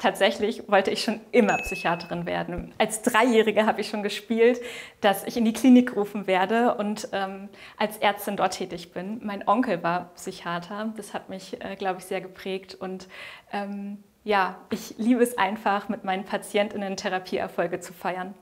tatsächlich wollte ich schon immer Psychiaterin werden. Als Dreijährige habe ich schon gespielt, dass ich in die Klinik gerufen werde und ähm, als Ärztin dort tätig bin. Mein Onkel war Psychiater. Das hat mich, äh, glaube ich, sehr geprägt. Und ähm, ja, ich liebe es einfach, mit meinen Patientinnen Therapieerfolge zu feiern.